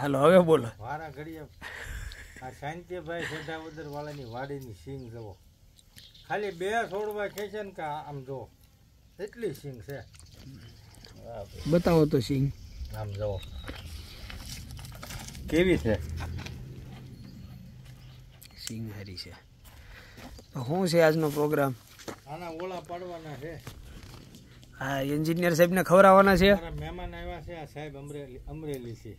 હાલો હવે બોલો. વારા ઘડીએ આ શાંતિભાઈ સેઠાવદર વાળાની વાડીની સિંગ જવો ખાલી બે છોડવા છે ને કે આમ જુઓ. એટલી સિંગ છે. બતાવો તો સિંગ. આમ જવો કેવી છે? સિંગ હારી છે. તો શું છે આજનો પ્રોગ્રામ? આના ઓળા પાડવાના છે. હા એન્જિનિયર સાહેબને ખવડાવવાના છે. મહેમાન આવ્યા છે આ સાહેબ અમરેલી અમરેલીથી